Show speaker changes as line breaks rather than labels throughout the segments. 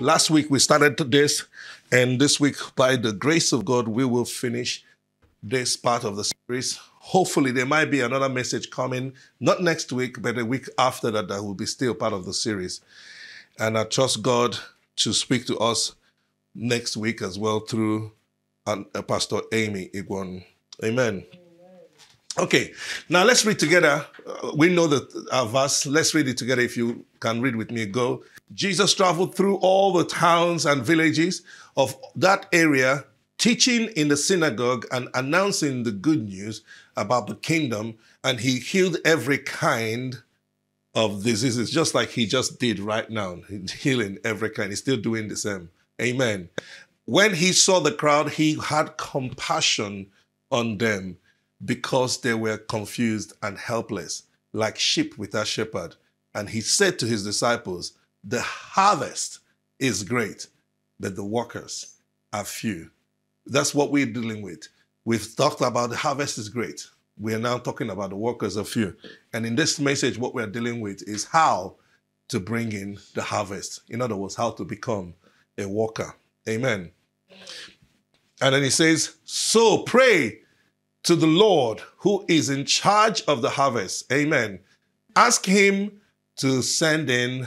Last week we started this, and this week, by the grace of God, we will finish this part of the series. Hopefully, there might be another message coming, not next week, but a week after that, that will be still part of the series. And I trust God to speak to us next week as well through uh, Pastor Amy Igweonu. Amen. Okay, now let's read together. Uh, we know that our verse. Let's read it together. If you can read with me, go. Jesus traveled through all the towns and villages of that area, teaching in the synagogue and announcing the good news about the kingdom. And he healed every kind of diseases, just like he just did right now, healing every kind. He's still doing the same. Amen. When he saw the crowd, he had compassion on them because they were confused and helpless, like sheep without a shepherd. And he said to his disciples, The harvest is great, but the workers are few. That's what we're dealing with. We've talked about the harvest is great. We are now talking about the workers are few. And in this message, what we're dealing with is how to bring in the harvest. In other words, how to become a worker. Amen. And then he says, So pray to the Lord who is in charge of the harvest. Amen. Ask him to send in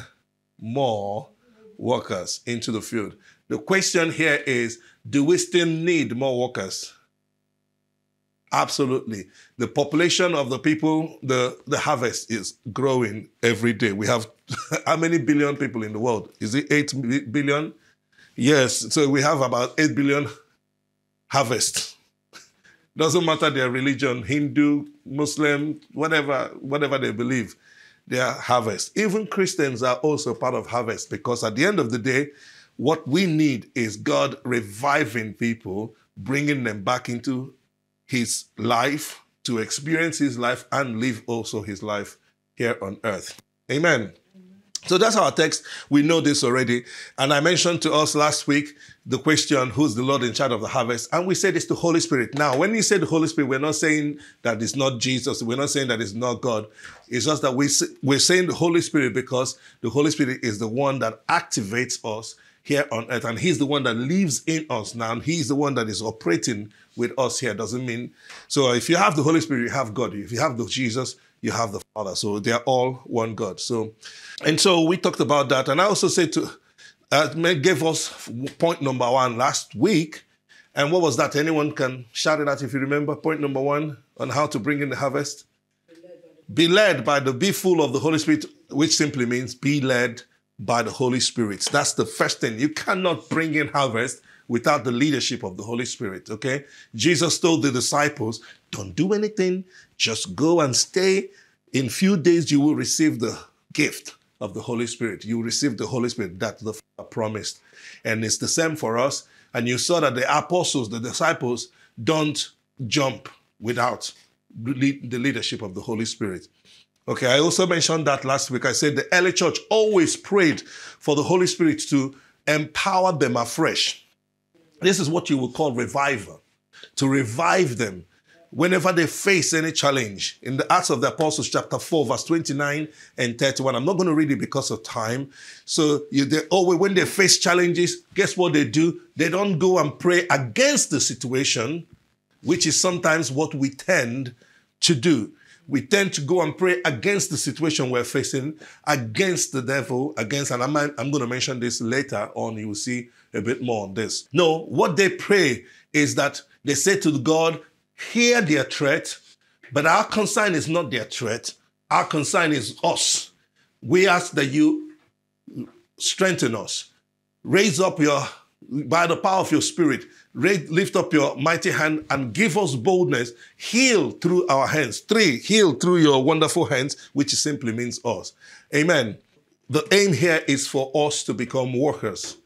more workers into the field. The question here is do we still need more workers? Absolutely. The population of the people, the, the harvest is growing every day. We have how many billion people in the world? Is it 8 billion? Yes. So we have about 8 billion harvest doesn't matter their religion, Hindu, Muslim, whatever, whatever they believe, their harvest. Even Christians are also part of harvest because at the end of the day, what we need is God reviving people, bringing them back into his life to experience his life and live also his life here on earth. Amen. So that's our text. We know this already. And I mentioned to us last week the question, who's the Lord in charge of the harvest? And we said it's the Holy Spirit. Now, when we say the Holy Spirit, we're not saying that it's not Jesus. We're not saying that it's not God. It's just that we, we're saying the Holy Spirit because the Holy Spirit is the one that activates us here on earth. And he's the one that lives in us now. And he's the one that is operating with us here. Doesn't mean, so if you have the Holy Spirit, you have God. If you have the Jesus, you have the Father. So they are all one God. So, and so we talked about that. And I also said to, uh, gave us point number one last week. And what was that? Anyone can shout it out if you remember. Point number one on how to bring in the harvest. Be led by the be full of the Holy Spirit, which simply means be led by the Holy Spirit. That's the first thing. You cannot bring in harvest without the leadership of the Holy Spirit. Okay? Jesus told the disciples, don't do anything, just go and stay. In few days, you will receive the gift of the Holy Spirit. You receive the Holy Spirit that the Father promised. And it's the same for us. And you saw that the apostles, the disciples, don't jump without the leadership of the Holy Spirit. Okay, I also mentioned that last week. I said the early church always prayed for the Holy Spirit to empower them afresh. This is what you would call revival, to revive them whenever they face any challenge. In the Acts of the Apostles, chapter 4, verse 29 and 31. I'm not going to read it because of time. So you, they always, when they face challenges, guess what they do? They don't go and pray against the situation, which is sometimes what we tend to do. We tend to go and pray against the situation we're facing, against the devil, against, and I'm, I'm going to mention this later on. You will see a bit more on this. No, what they pray is that they say to God, hear their threat, but our concern is not their threat. Our concern is us. We ask that you strengthen us, raise up your, by the power of your spirit, raise, lift up your mighty hand and give us boldness. Heal through our hands. Three, heal through your wonderful hands, which simply means us. Amen. The aim here is for us to become workers.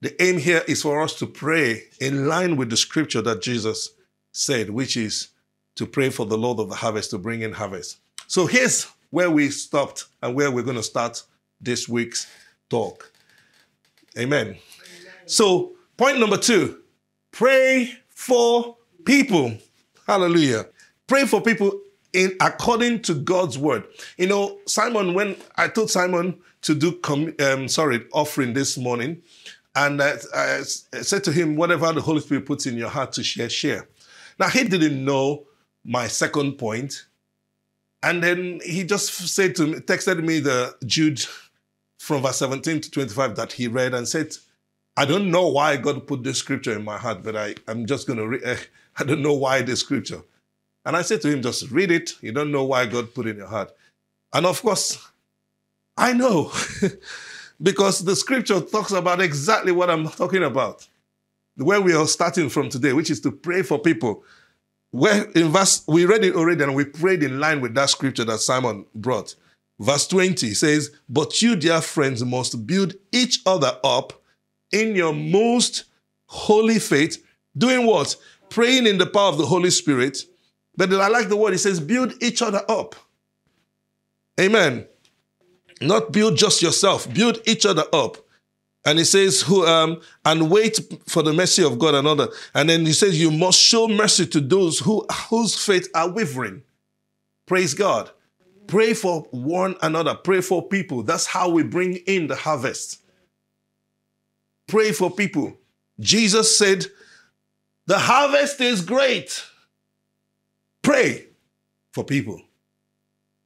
The aim here is for us to pray in line with the scripture that Jesus said, which is to pray for the Lord of the harvest to bring in harvest. So here's where we stopped and where we're going to start this week's talk. Amen. Amen. So, point number two pray for people. Hallelujah. Pray for people in according to God's word. You know, Simon, when I told Simon to do, um, sorry, offering this morning, and I, I said to him, whatever the Holy Spirit puts in your heart to share, share. Now, he didn't know my second point. And then he just said to me, texted me the Jude from verse 17 to 25 that he read and said, I don't know why God put this scripture in my heart, but I, I'm just going to read. Uh, I don't know why this scripture. And I said to him, just read it. You don't know why God put in your heart. And of course, I know because the scripture talks about exactly what I'm talking about. Where we are starting from today, which is to pray for people. Where in verse, we read it already and we prayed in line with that scripture that Simon brought. Verse 20 says, But you, dear friends, must build each other up in your most holy faith, doing what? Praying in the power of the Holy Spirit. But I like the word, it says, build each other up. Amen. Not build just yourself, build each other up. And he says, who um, and wait for the mercy of God and other. And then he says, you must show mercy to those who whose faith are wavering. Praise God. Pray for one another. Pray for people. That's how we bring in the harvest. Pray for people. Jesus said, the harvest is great. Pray for people.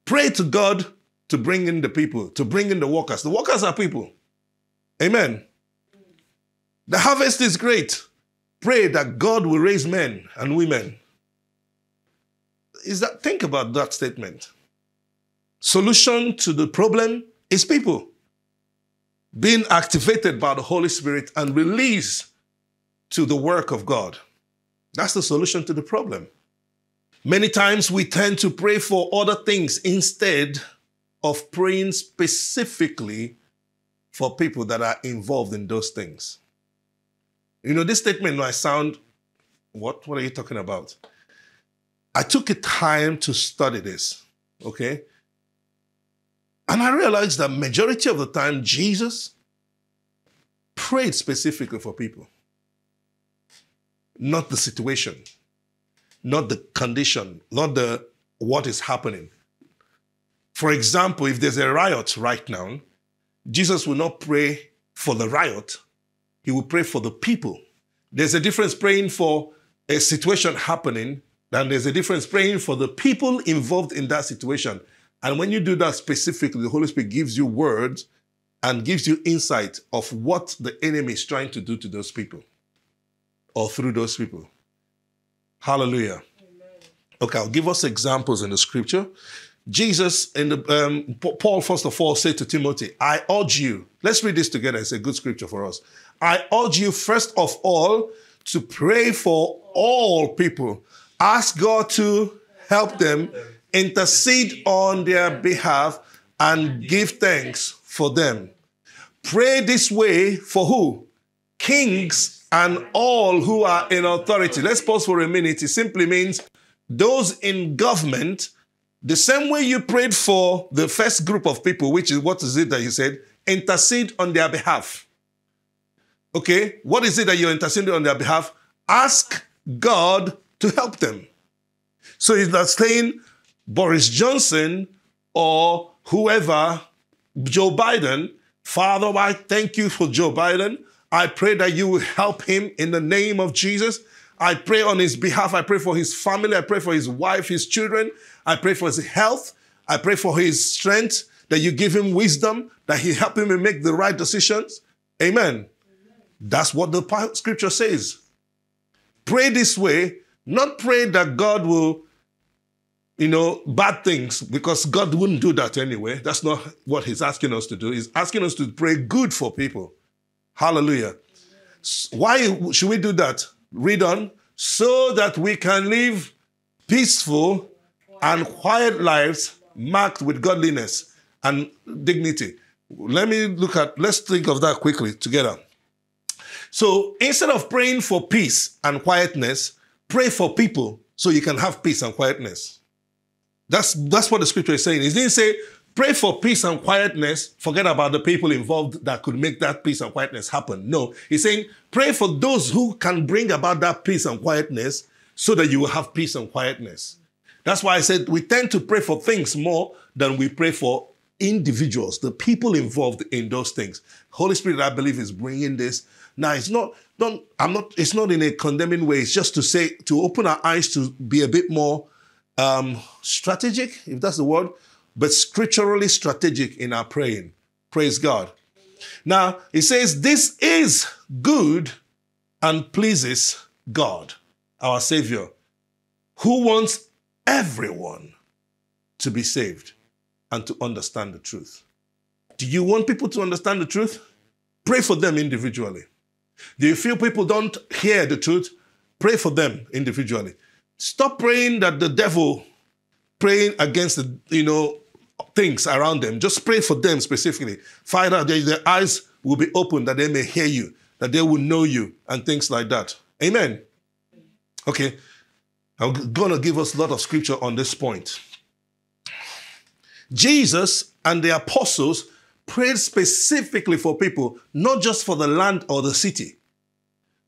Pray to God to bring in the people, to bring in the workers. The workers are people. Amen. The harvest is great. Pray that God will raise men and women. Is that think about that statement. Solution to the problem is people being activated by the Holy Spirit and released to the work of God. That's the solution to the problem. Many times we tend to pray for other things instead of praying specifically for people that are involved in those things. You know, this statement might sound, what? What are you talking about? I took a time to study this, okay? And I realized that majority of the time, Jesus prayed specifically for people, not the situation, not the condition, not the what is happening. For example, if there's a riot right now, Jesus will not pray for the riot, he will pray for the people. There's a difference praying for a situation happening than there's a difference praying for the people involved in that situation. And when you do that specifically, the Holy Spirit gives you words and gives you insight of what the enemy is trying to do to those people or through those people. Hallelujah. Amen. Okay, I'll give us examples in the scripture. Jesus in the um, Paul first of all said to Timothy, "I urge you." Let's read this together. It's a good scripture for us. I urge you first of all to pray for all people. Ask God to help them, intercede on their behalf, and give thanks for them. Pray this way for who? Kings and all who are in authority. Let's pause for a minute. It simply means those in government the same way you prayed for the first group of people, which is what is it that you said? Intercede on their behalf. Okay, what is it that you're interceding on their behalf? Ask God to help them. So he's not saying Boris Johnson or whoever, Joe Biden, Father, I thank you for Joe Biden. I pray that you will help him in the name of Jesus. I pray on his behalf. I pray for his family. I pray for his wife, his children. I pray for his health. I pray for his strength, that you give him wisdom, that he help him make the right decisions. Amen. Amen. That's what the scripture says. Pray this way, not pray that God will, you know, bad things, because God wouldn't do that anyway. That's not what he's asking us to do. He's asking us to pray good for people. Hallelujah. Why should we do that? Read on. So that we can live peaceful and quiet lives marked with godliness and dignity. Let me look at, let's think of that quickly together. So instead of praying for peace and quietness, pray for people so you can have peace and quietness. That's, that's what the scripture is saying. It didn't say, pray for peace and quietness, forget about the people involved that could make that peace and quietness happen. No, he's saying, pray for those who can bring about that peace and quietness so that you will have peace and quietness. That's why I said we tend to pray for things more than we pray for individuals, the people involved in those things. Holy Spirit, I believe, is bringing this. Now, it's not, don't, I'm not, it's not in a condemning way. It's just to say, to open our eyes to be a bit more um, strategic, if that's the word, but scripturally strategic in our praying. Praise God. Now, he says, This is good and pleases God, our Savior, who wants everyone to be saved and to understand the truth. Do you want people to understand the truth? Pray for them individually. Do you feel people don't hear the truth? Pray for them individually. Stop praying that the devil praying against the, you know, things around them. Just pray for them specifically. Father, their eyes will be open that they may hear you, that they will know you, and things like that. Amen. Okay. I'm going to give us a lot of scripture on this point. Jesus and the apostles prayed specifically for people, not just for the land or the city.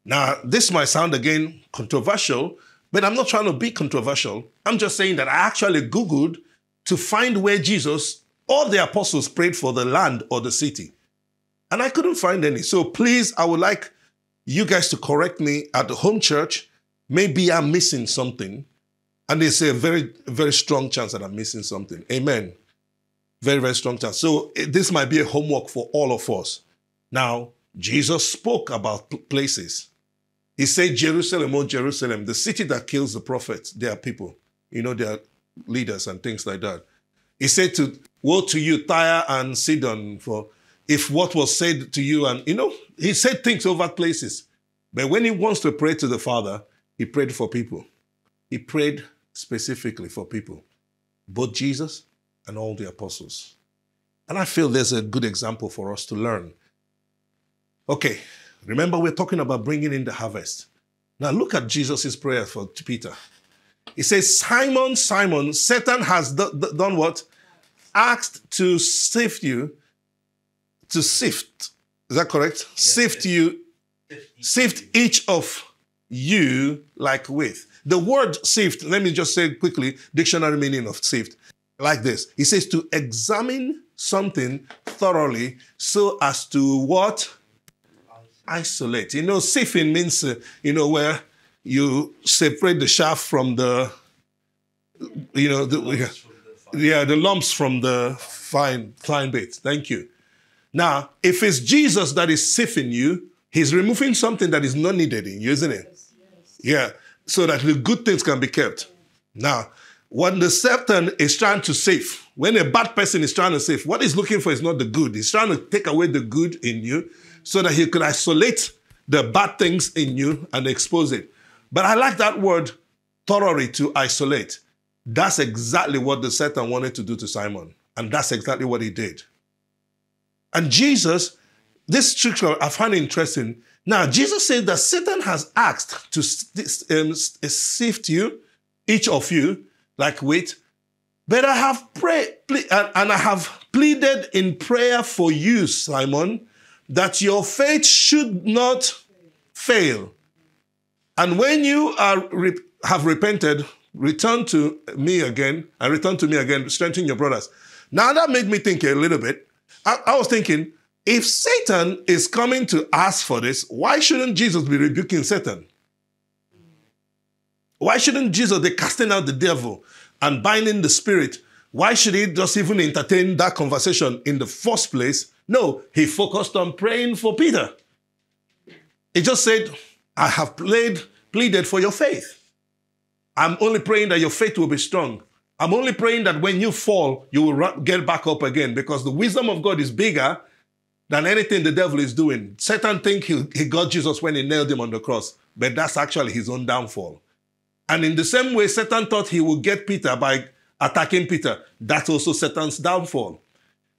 Now, this might sound again controversial, but I'm not trying to be controversial. I'm just saying that I actually Googled to find where Jesus or the apostles prayed for the land or the city. And I couldn't find any. So please, I would like you guys to correct me at the home church. Maybe I'm missing something. And there's a very, very strong chance that I'm missing something. Amen. Very, very strong chance. So eh, this might be a homework for all of us. Now, Jesus spoke about places. He said, Jerusalem, oh Jerusalem, the city that kills the prophets, their people, you know, their leaders and things like that. He said to, woe to you, Tyre and Sidon, for if what was said to you, and, you know, he said things over places. But when he wants to pray to the Father, he prayed for people. He prayed specifically for people, both Jesus and all the apostles. And I feel there's a good example for us to learn. Okay, remember we're talking about bringing in the harvest. Now look at Jesus' prayer for Peter. He says, Simon, Simon, Satan has done what? Asked to sift you, to sift. Is that correct? Yes, sift yes. you, sift each of you like with. The word sift, let me just say quickly, dictionary meaning of sift like this. He says to examine something thoroughly so as to what? Isolate. You know, sifting means, uh, you know, where you separate the shaft from the, you know, the, the yeah, the lumps from the fine, fine bits. Thank you. Now, if it's Jesus that is sifting you, he's removing something that is not needed in you, isn't it? Yes, yes. Yeah, so that the good things can be kept. Now, when the Satan is trying to save, when a bad person is trying to save, what he's looking for is not the good. He's trying to take away the good in you so that he could isolate the bad things in you and expose it. But I like that word thoroughly to isolate. That's exactly what the Satan wanted to do to Simon. And that's exactly what he did. And Jesus, this scripture I find interesting. Now, Jesus said that Satan has asked to um, sift you, each of you, like wait. But I have prayed, and I have pleaded in prayer for you, Simon, that your faith should not fail. And when you are have repented, return to me again, and return to me again, strengthen your brothers. Now that made me think a little bit. I, I was thinking, if Satan is coming to ask for this, why shouldn't Jesus be rebuking Satan? Why shouldn't Jesus be casting out the devil and binding the spirit? Why should he just even entertain that conversation in the first place? No, he focused on praying for Peter. He just said, I have pleaded for your faith. I'm only praying that your faith will be strong. I'm only praying that when you fall, you will get back up again because the wisdom of God is bigger than anything the devil is doing. Satan think he, he got Jesus when he nailed him on the cross, but that's actually his own downfall. And in the same way, Satan thought he would get Peter by attacking Peter. That's also Satan's downfall.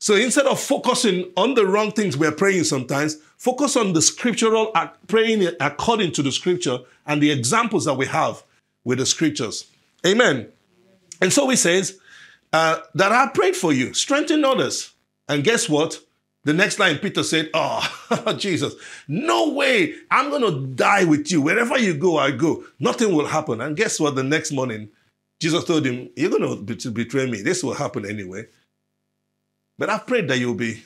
So instead of focusing on the wrong things we're praying sometimes, focus on the scriptural, praying according to the scripture and the examples that we have with the scriptures. Amen. And so he says, uh, that I prayed for you, strengthen others. And guess what? The next line, Peter said, Oh, Jesus, no way. I'm going to die with you. Wherever you go, I go. Nothing will happen. And guess what? The next morning, Jesus told him, You're going to betray me. This will happen anyway. But I prayed that you'll be.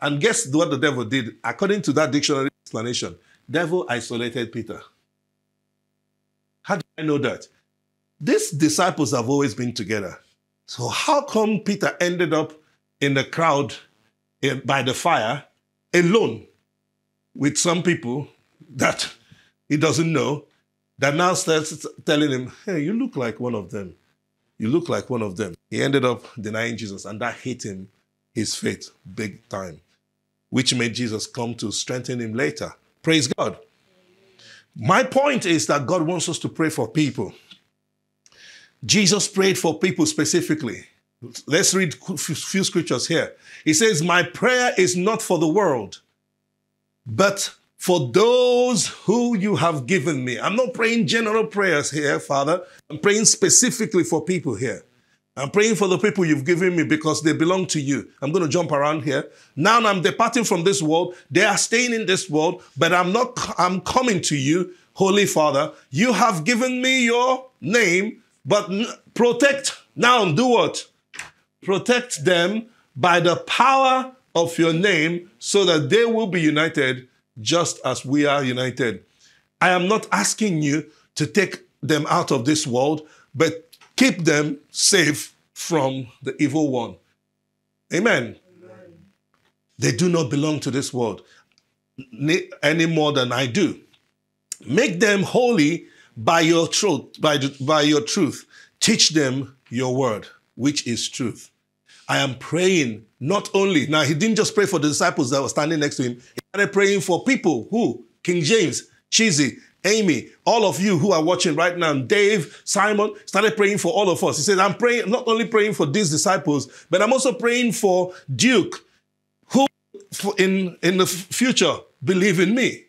And guess what the devil did? According to that dictionary explanation, devil isolated Peter. How do I know that? These disciples have always been together. So how come Peter ended up in the crowd in, by the fire alone with some people that he doesn't know that now starts telling him, hey, you look like one of them. You look like one of them. He ended up denying Jesus, and that hit him, his faith, big time, which made Jesus come to strengthen him later. Praise God. My point is that God wants us to pray for people. Jesus prayed for people specifically. Let's read a few scriptures here. He says, My prayer is not for the world, but for those who you have given me. I'm not praying general prayers here, Father. I'm praying specifically for people here. I'm praying for the people you've given me because they belong to you. I'm going to jump around here. Now I'm departing from this world. They are staying in this world, but I'm not, I'm coming to you, Holy Father. You have given me your name, but protect. Now do what? Protect them by the power of your name so that they will be united just as we are united. I am not asking you to take them out of this world, but keep them safe from the evil one. Amen. Amen. They do not belong to this world any more than I do. Make them holy by your truth, by, by your truth. Teach them your word, which is truth. I am praying not only, now he didn't just pray for the disciples that were standing next to him, he started praying for people who, King James, Chizzy, Amy, all of you who are watching right now, Dave, Simon, started praying for all of us. He said, I'm praying, not only praying for these disciples, but I'm also praying for Duke, who in, in the future believe in me.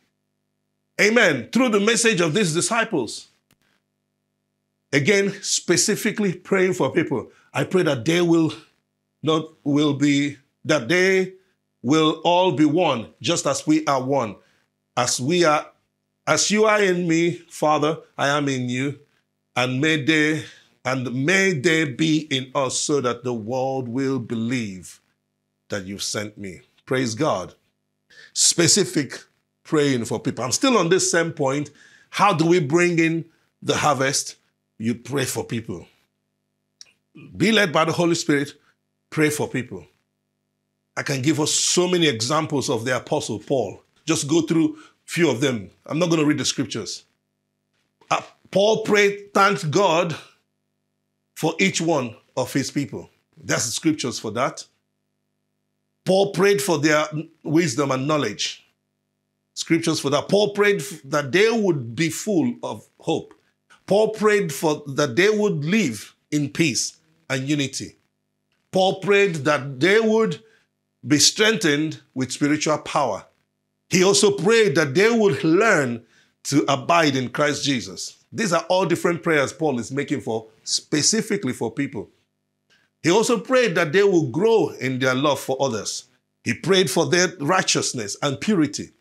Amen. Through the message of these disciples. Again, specifically praying for people. I pray that they will not will be that they will all be one, just as we are one. As we are, as you are in me, Father, I am in you, and may they and may they be in us so that the world will believe that you've sent me. Praise God. Specific praying for people. I'm still on this same point. How do we bring in the harvest? You pray for people. Be led by the Holy Spirit pray for people. I can give us so many examples of the Apostle Paul. Just go through a few of them. I'm not going to read the scriptures. Uh, Paul prayed, thanked God for each one of his people. That's the scriptures for that. Paul prayed for their wisdom and knowledge. Scriptures for that. Paul prayed that they would be full of hope. Paul prayed for that they would live in peace and unity. Paul prayed that they would be strengthened with spiritual power. He also prayed that they would learn to abide in Christ Jesus. These are all different prayers Paul is making for specifically for people. He also prayed that they will grow in their love for others. He prayed for their righteousness and purity.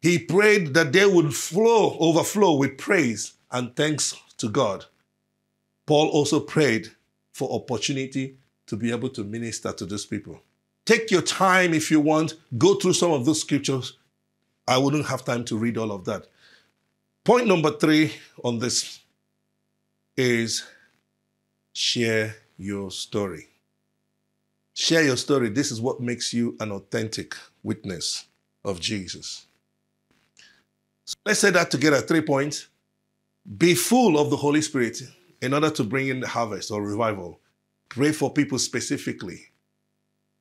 He prayed that they would flow, overflow with praise and thanks to God. Paul also prayed for opportunity to be able to minister to these people. Take your time if you want, go through some of those scriptures. I wouldn't have time to read all of that. Point number three on this is share your story. Share your story. This is what makes you an authentic witness of Jesus. So let's say that together three points. Be full of the Holy Spirit in order to bring in the harvest or revival. Pray for people specifically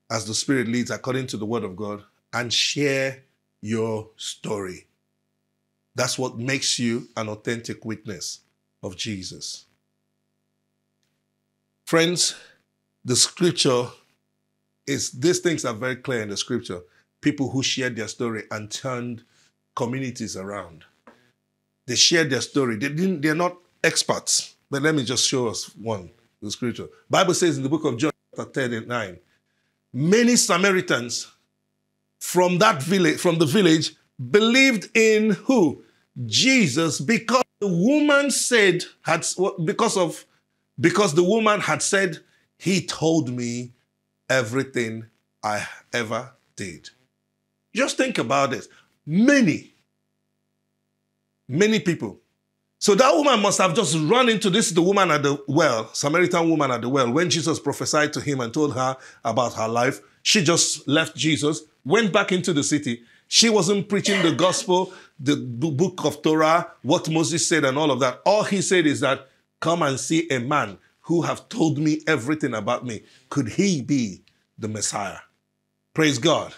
as the Spirit leads according to the Word of God and share your story. That's what makes you an authentic witness of Jesus. Friends, the scripture is, these things are very clear in the scripture. People who shared their story and turned communities around. They shared their story. They didn't, they're not experts. But let me just show us one the scripture. Bible says in the book of John, chapter 10 and 9, many Samaritans from that village, from the village, believed in who? Jesus, because the woman said, had because of because the woman had said, He told me everything I ever did. Just think about this. Many, many people. So that woman must have just run into this, the woman at the well, Samaritan woman at the well, when Jesus prophesied to him and told her about her life. She just left Jesus, went back into the city. She wasn't preaching the gospel the book of Torah, what Moses said, and all of that. All he said is that, come and see a man who have told me everything about me. Could he be the Messiah? Praise God.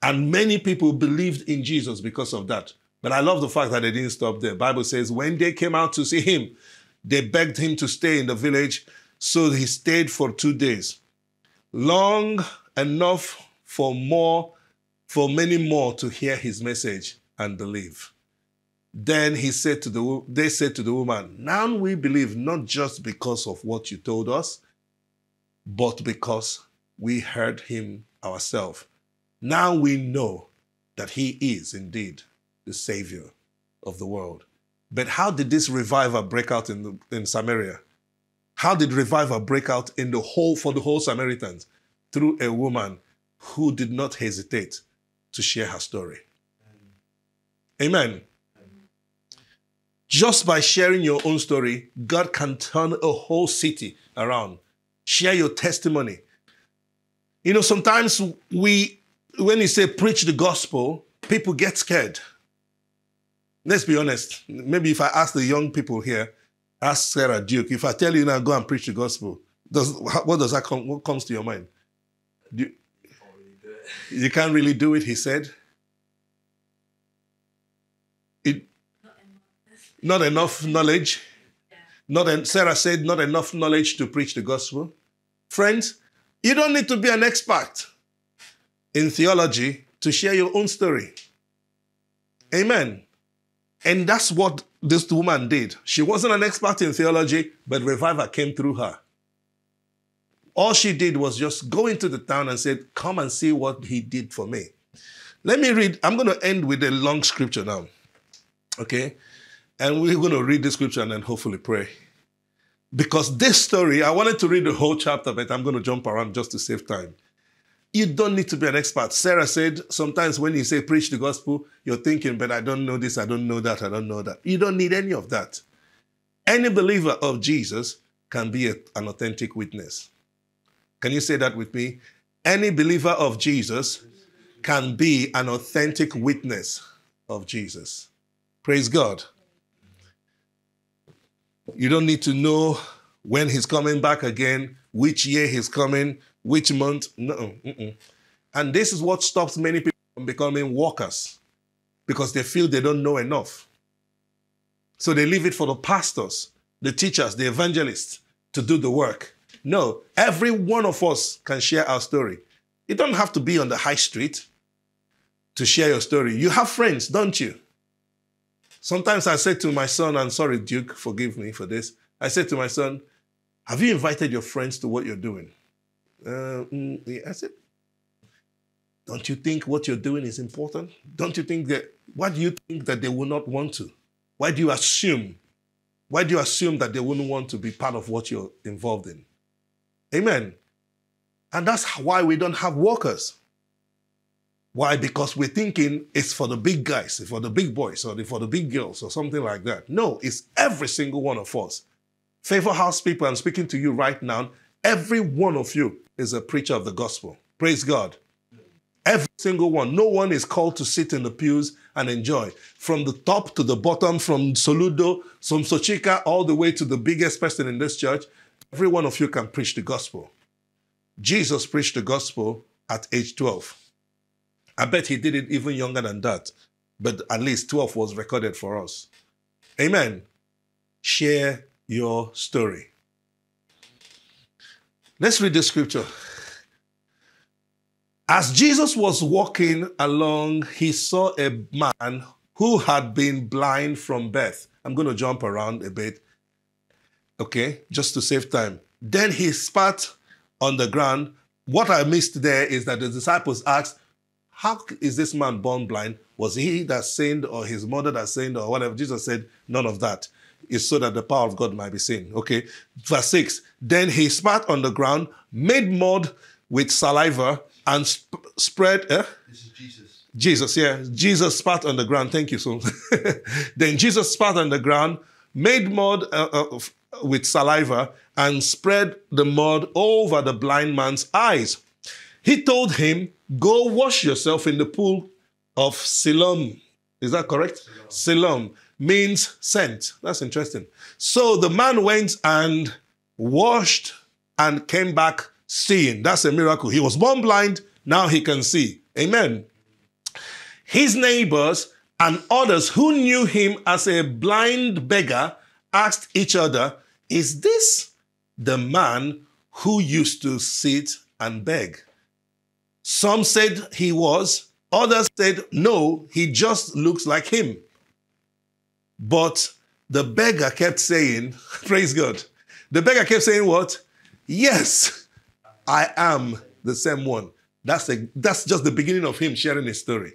And many people believed in Jesus because of that. But I love the fact that they didn't stop there. Bible says when they came out to see him, they begged him to stay in the village. So he stayed for two days. Long enough for more, for many more to hear his message and believe. Then he said to the they said to the woman, Now we believe not just because of what you told us, but because we heard him ourselves. Now we know that he is indeed the Savior of the world. But how did this revival break out in, the, in Samaria? How did revival break out in the whole for the whole Samaritans? Through a woman who did not hesitate to share her story. Amen. Just by sharing your own story, God can turn a whole city around. Share your testimony. You know, sometimes we, when you say preach the gospel, people get scared. Let's be honest. Maybe if I ask the young people here, ask Sarah Duke, if I tell you now go and preach the gospel, does, what does that come? What comes to your mind? Do, you can't really do it, he said. It, Not enough knowledge. Not en- Sarah said, not enough knowledge to preach the gospel. Friends, you don't need to be an expert in theology to share your own story. Amen. And that's what this woman did. She wasn't an expert in theology, but revival came through her. All she did was just go into the town and said, Come and see what he did for me. Let me read. I'm going to end with a long scripture now. Okay? And we're going to read the scripture and then hopefully pray. Because this story, I wanted to read the whole chapter, but I'm going to jump around just to save time. You don't need to be an expert. Sarah said sometimes when you say preach the gospel, you're thinking, but I don't know this, I don't know that, I don't know that. You don't need any of that. Any believer of Jesus can be a, an authentic witness. Can you say that with me? Any believer of Jesus can be an authentic witness of Jesus. Praise God. You don't need to know when he's coming back again, which year he's coming, which month. No. Mm-mm. And this is what stops many people from becoming workers because they feel they don't know enough. So they leave it for the pastors, the teachers, the evangelists to do the work. No, every one of us can share our story. You don't have to be on the high street to share your story. You have friends, don't you? Sometimes I say to my son, and sorry, Duke, forgive me for this. I say to my son, Have you invited your friends to what you're doing? Uh, mm, said, Don't you think what you're doing is important? Don't you think that, why do you think that they will not want to? Why do you assume? Why do you assume that they wouldn't want to be part of what you're involved in? Amen. And that's why we don't have workers. Why? Because we're thinking it's for the big guys, for the big boys, or for the big girls, or something like that. No, it's every single one of us. Favour House people, I'm speaking to you right now. Every one of you is a preacher of the gospel. Praise God. Every single one. No one is called to sit in the pews and enjoy. From the top to the bottom, from Soludo, from Sochika, all the way to the biggest person in this church, every one of you can preach the gospel. Jesus preached the gospel at age 12. I bet he did it even younger than that, but at least 12 was recorded for us. Amen. Share your story. Let's read the scripture. As Jesus was walking along, he saw a man who had been blind from birth. I'm going to jump around a bit, okay, just to save time. Then he spat on the ground. What I missed there is that the disciples asked, How is this man born blind? Was he that sinned or his mother that sinned or whatever? Jesus said, None of that. It's so that the power of God might be seen. Okay. Verse 6 Then he spat on the ground, made mud with saliva, and sp- spread. Eh?
This is Jesus.
Jesus, yeah. Jesus spat on the ground. Thank you, so. then Jesus spat on the ground, made mud uh, uh, with saliva, and spread the mud over the blind man's eyes. He told him, Go wash yourself in the pool of Siloam. Is that correct? Siloam means sent. That's interesting. So the man went and washed and came back seeing. That's a miracle. He was born blind, now he can see. Amen. His neighbors and others who knew him as a blind beggar asked each other, Is this the man who used to sit and beg? Some said he was, others said, No, he just looks like him. But the beggar kept saying, Praise God. The beggar kept saying, What? Yes, I am the same one. That's, a, that's just the beginning of him sharing his story.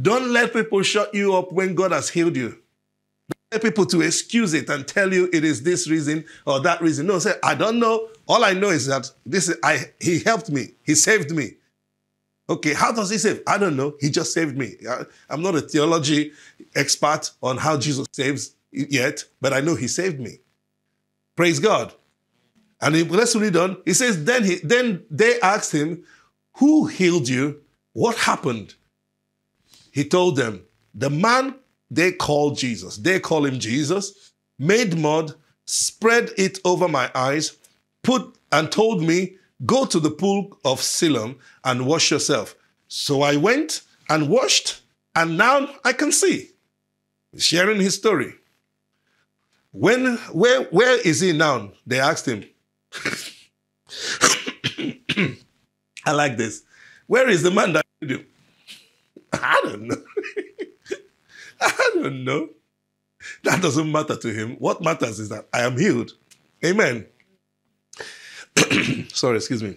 Don't let people shut you up when God has healed you. Don't let people to excuse it and tell you it is this reason or that reason. No, say, I don't know. All I know is that this is, I he helped me. He saved me. Okay, how does he save? I don't know. He just saved me. I'm not a theology expert on how Jesus saves yet, but I know he saved me. Praise God. And he, let's read on. He says, then he then they asked him, Who healed you? What happened? He told them, The man they call Jesus, they call him Jesus, made mud, spread it over my eyes, put and told me, Go to the pool of Siloam and wash yourself. So I went and washed, and now I can see. Sharing his story. When where where is he now? They asked him. I like this. Where is the man that you? Do? I don't know. I don't know. That doesn't matter to him. What matters is that I am healed. Amen. Sorry, excuse me.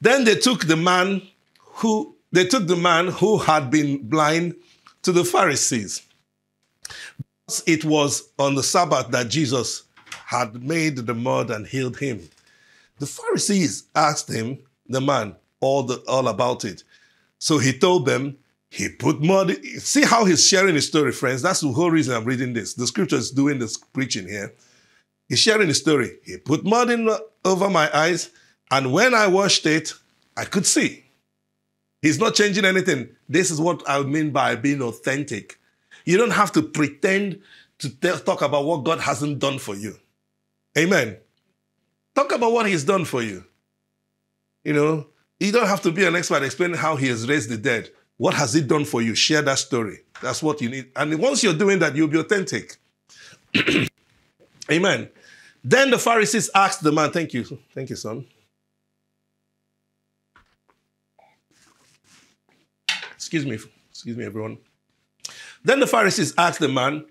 Then they took the man who they took the man who had been blind to the Pharisees. It was on the Sabbath that Jesus had made the mud and healed him. The Pharisees asked him, the man, all, the, all about it. So he told them, he put mud. See how he's sharing his story, friends? That's the whole reason I'm reading this. The scripture is doing this preaching here. He's sharing his story. He put mud in uh, over my eyes, and when I washed it, I could see. He's not changing anything. This is what I mean by being authentic. You don't have to pretend to talk about what God hasn't done for you. Amen. Talk about what He's done for you. You know, you don't have to be an expert explaining how He has raised the dead. What has He done for you? Share that story. That's what you need. And once you're doing that, you'll be authentic. Amen. Then the Pharisees asked the man, Thank you. Thank you, son. Excuse me. Excuse me, everyone. Then the Pharisees asked the man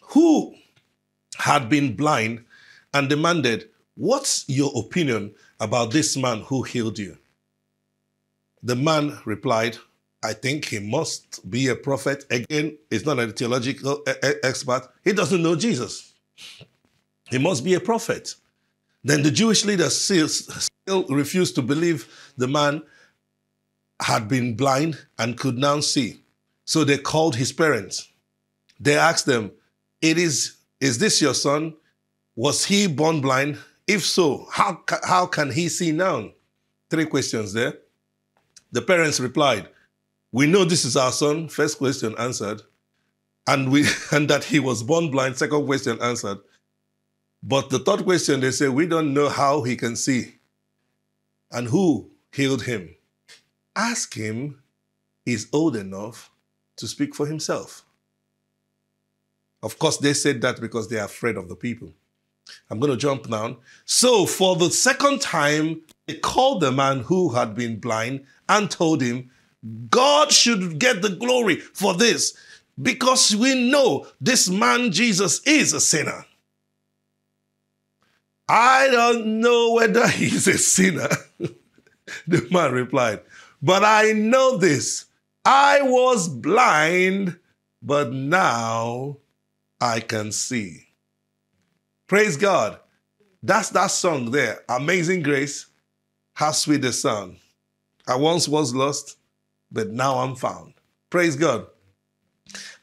who had been blind and demanded, What's your opinion about this man who healed you? The man replied, I think he must be a prophet. Again, he's not a theological eh, eh, expert. He doesn't know Jesus. He must be a prophet. Then the Jewish leaders still, still refused to believe the man had been blind and could now see. So they called his parents. They asked them, It is, is this your son? Was he born blind? If so, how, how can he see now? Three questions there. The parents replied, We know this is our son. First question answered. And, we, and that he was born blind. Second question answered. But the third question, they say, We don't know how he can see. And who healed him? Ask him, he's old enough to speak for himself. Of course, they said that because they are afraid of the people. I'm going to jump now. So, for the second time, they called the man who had been blind and told him, God should get the glory for this because we know this man Jesus is a sinner. I don't know whether he's a sinner. the man replied, But I know this I was blind, but now I can see. Praise God. That's that song there. Amazing Grace. How sweet the sound. I once was lost, but now I'm found. Praise God.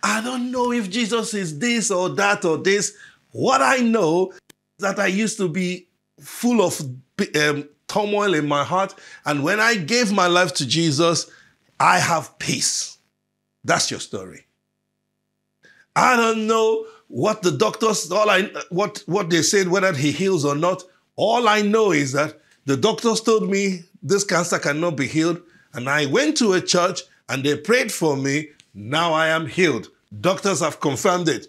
I don't know if Jesus is this or that or this. What I know that I used to be full of um, turmoil in my heart. And when I gave my life to Jesus, I have peace. That's your story. I don't know what the doctors, all I, what, what they said, whether he heals or not. All I know is that the doctors told me this cancer cannot be healed. And I went to a church and they prayed for me. Now I am healed. Doctors have confirmed it.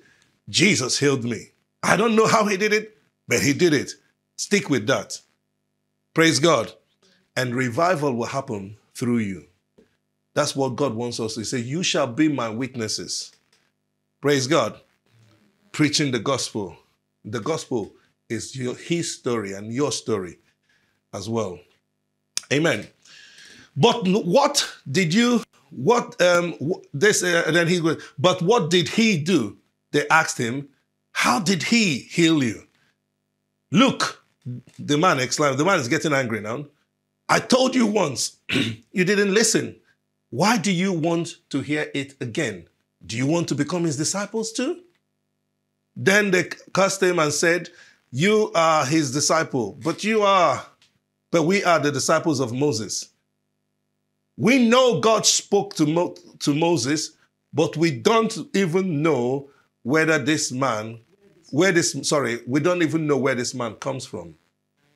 Jesus healed me. I don't know how he did it, but he did it. Stick with that. Praise God. And revival will happen through you. That's what God wants us to say. You shall be my witnesses. Praise God. Preaching the gospel. The gospel is your, his story and your story as well. Amen. But what did you, what, um, this, uh, and then he goes, but what did he do? They asked him, how did he heal you? Look, the man exclaimed, the man is getting angry now. I told you once, you didn't listen. Why do you want to hear it again? Do you want to become his disciples too? Then they cursed him and said, You are his disciple, but you are, but we are the disciples of Moses. We know God spoke to, Mo- to Moses, but we don't even know whether this man, where this, sorry, we don't even know where this man comes from.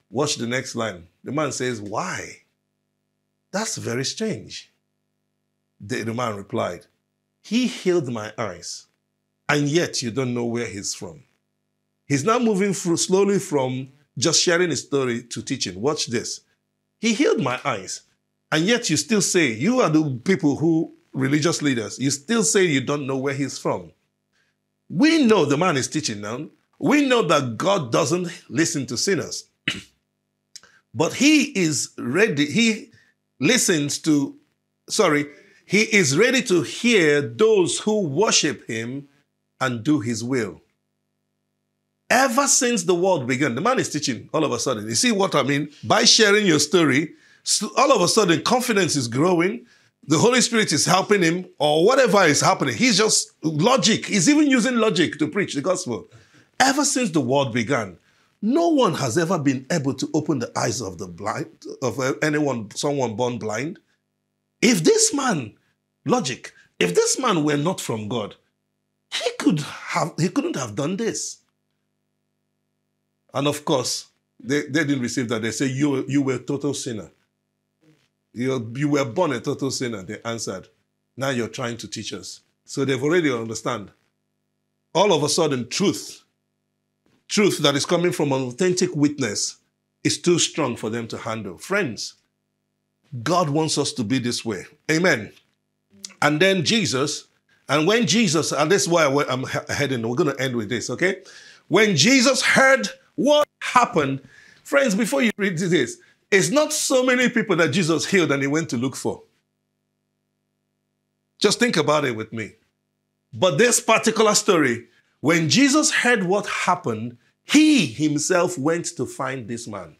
Watch the next line. The man says, Why? That's very strange. The, the man replied, He healed my eyes, and yet you don't know where he's from. He's now moving through slowly from just sharing his story to teaching. Watch this. He healed my eyes, and yet you still say, You are the people who, religious leaders, you still say you don't know where he's from. We know the man is teaching now. We know that God doesn't listen to sinners. but he is ready, he listens to, sorry, he is ready to hear those who worship him and do his will. Ever since the world began, the man is teaching all of a sudden. You see what I mean? By sharing your story, all of a sudden confidence is growing. The Holy Spirit is helping him, or whatever is happening. He's just logic. He's even using logic to preach the gospel. Ever since the world began, no one has ever been able to open the eyes of the blind, of uh, anyone, someone born blind. If this man, logic, if this man were not from God, he could have he couldn't have done this. And of course, they, they didn't receive that. They say you, you were a total sinner. You, were born a total sinner. They answered. Now you're trying to teach us. So they've already understand. All of a sudden, truth, truth that is coming from an authentic witness is too strong for them to handle. Friends, God wants us to be this way. Amen. And then Jesus, and when Jesus, and this is why I'm heading, we're going to end with this, okay? When Jesus heard what happened, friends, before you read this, it's not so many people that Jesus healed and he went to look for. Just think about it with me. But this particular story, when Jesus heard what happened, he himself went to find this man.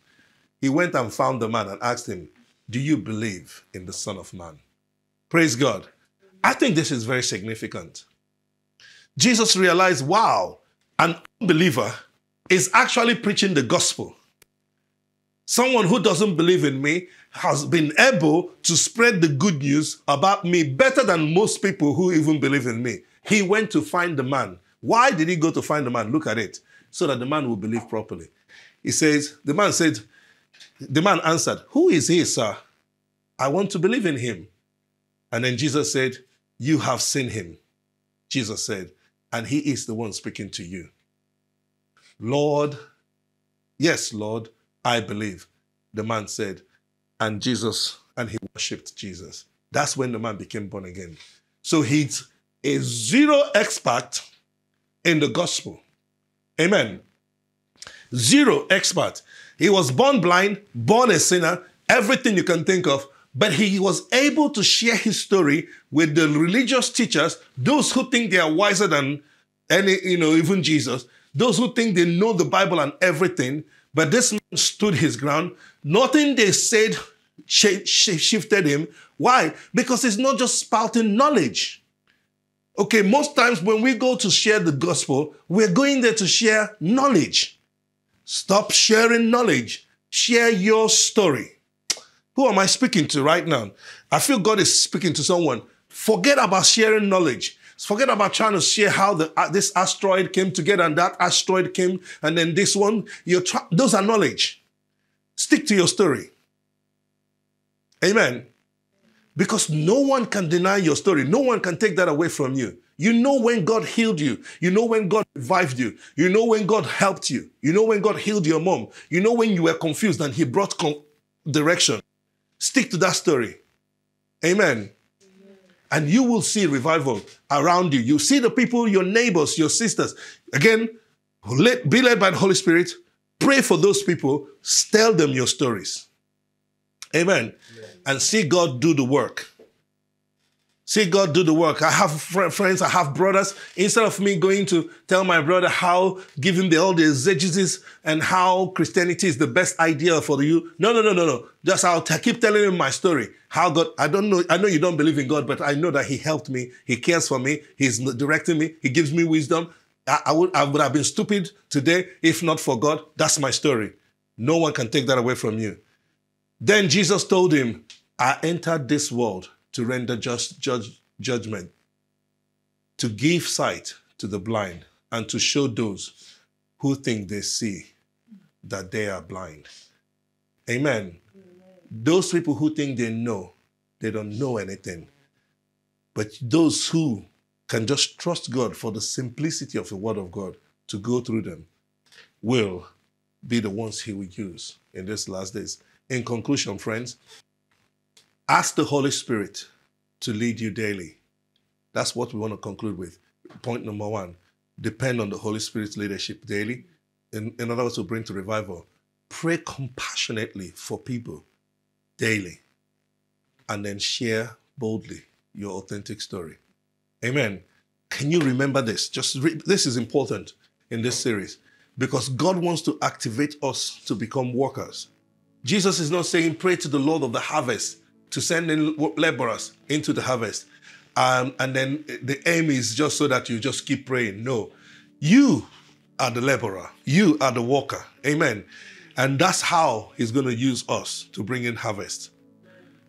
He went and found the man and asked him, do you believe in the Son of Man? Praise God. I think this is very significant. Jesus realized, wow, an unbeliever is actually preaching the gospel. Someone who doesn't believe in me has been able to spread the good news about me better than most people who even believe in me. He went to find the man. Why did he go to find the man? Look at it. So that the man will believe properly. He says, the man said, the man answered, Who is he, sir? I want to believe in him. And then Jesus said, You have seen him. Jesus said, and he is the one speaking to you. Lord, yes, Lord, I believe. The man said, and Jesus, and he worshiped Jesus. That's when the man became born again. So he's a zero expert in the gospel. Amen. Zero expert. He was born blind, born a sinner, everything you can think of, But he was able to share his story with the religious teachers, those who think they are wiser than any, you know, even Jesus, those who think they know the Bible and everything. But this man stood his ground. Nothing they said shifted him. Why? Because it's not just spouting knowledge. Okay, most times when we go to share the gospel, we're going there to share knowledge. Stop sharing knowledge. Share your story. Who am I speaking to right now? I feel God is speaking to someone. Forget about sharing knowledge. Forget about trying to share how the, uh, this asteroid came together and that asteroid came and then this one. You're try- those are knowledge. Stick to your story. Amen. Because no one can deny your story. No one can take that away from you. You know when God healed you. You know when God revived you. You know when God helped you. You know when God healed your mom. You know when you were confused and He brought direction. Stick to that story. Amen. And you will see revival around you. You see the people, your neighbors, your sisters. Again, be led by the Holy Spirit. Pray for those people. Tell them your stories. Amen. Amen. And see God do the work. See God do the work. I have friends, I have brothers. Instead of me going to tell my brother how, give him the, all the exegesis and how Christianity is the best idea for you. No, no, no, no, no. Just I'll t- keep telling him my story. How God, I don't know, I know you don't believe in God, but I know that He helped me. He cares for me. He's directing me. He gives me wisdom. I, I would, I would have been stupid today if not for God. That's my story. No one can take that away from you. Then Jesus told him, I entered this world to render just judge, judgment, to give sight to the blind, and to show those who think they see that they are blind. Amen. Amen. Those people who think they know, they don't know anything. But those who can just trust God for the simplicity of the Word of God to go through them will be the ones He will use in these last days. In conclusion, friends, Ask the Holy Spirit to lead you daily. That's what we want to conclude with. Point number one depend on the Holy Spirit's leadership daily. In, in other words, to bring to revival. Pray compassionately for people daily. And then share boldly your authentic story. Amen. Can you remember this? Just re- this is important in this series because God wants to activate us to become workers. Jesus is not saying, Pray to the Lord of the harvest to send in laborers into the harvest. Um, and then the aim is just so that you just keep praying. No, you are the laborer, you are the worker. Amen. And that's how he's going to use us to bring in harvest.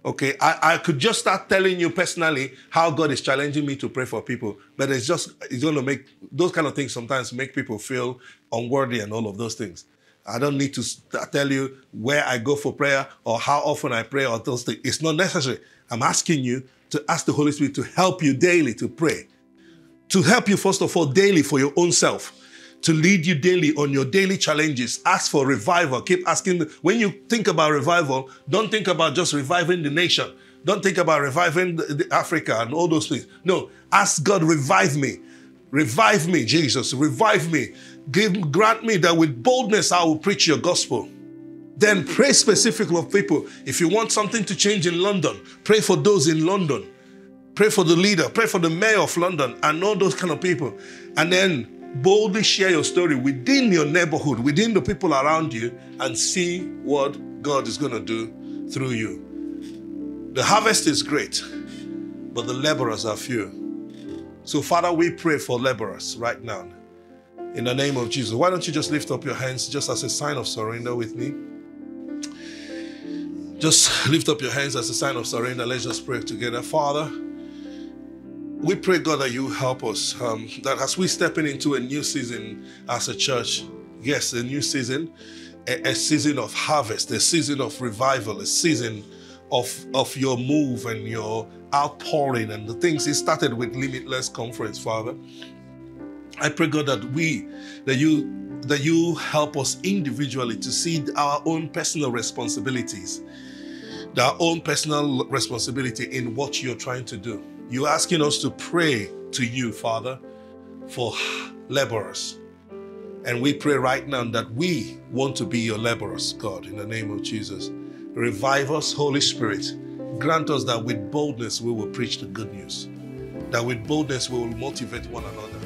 Okay, I, I could just start telling you personally how God is challenging me to pray for people, but it's just, it's going to make those kind of things sometimes make people feel unworthy and all of those things. I don't need to uh, tell you where I go for prayer or how often I pray or those things. It's not necessary. I'm asking you to ask the Holy Spirit to help you daily to pray. To help you, first of all, daily for your own self. To lead you daily on your daily challenges. Ask for revival. Keep asking. When you think about revival, don't think about just reviving the nation. Don't think about reviving the, the Africa and all those things. No, ask God, revive me. Revive me, Jesus. Revive me. Give, grant me that with boldness I will preach your gospel. Then pray specifically of people. If you want something to change in London, pray for those in London. Pray for the leader, pray for the mayor of London, and all those kind of people. And then boldly share your story within your neighborhood, within the people around you, and see what God is going to do through you. The harvest is great, but the laborers are few. So, Father, we pray for laborers right now. In the name of Jesus. Why don't you just lift up your hands just as a sign of surrender with me? Just lift up your hands as a sign of surrender. Let's just pray together. Father, we pray, God, that you help us. Um, that as we step into a new season as a church, yes, a new season, a, a season of harvest, a season of revival, a season of, of your move and your outpouring and the things. It started with Limitless Conference, Father. I pray, God, that we, that you, that you help us individually to see our own personal responsibilities, our own personal responsibility in what you're trying to do. You're asking us to pray to you, Father, for laborers. And we pray right now that we want to be your laborers, God, in the name of Jesus. Revive us, Holy Spirit. Grant us that with boldness we will preach the good news, that with boldness we will motivate one another,